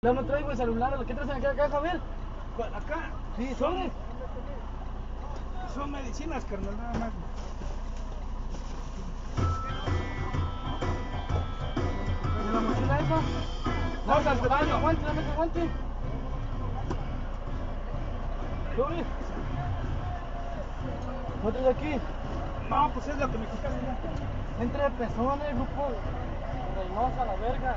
No, no traigo el celular. ¿Qué traes en aquella caja, a ver? ¿Cuál? Acá. Sí, son, sobre. son medicinas, carnal, nada más. ¿De la mochila esa? Vamos Dame al el baño. guante, dame el guante. Sobre. ¿No traes aquí? No, pues es lo que me quitaste. Entre personas, grupo. Reynosa, la verga.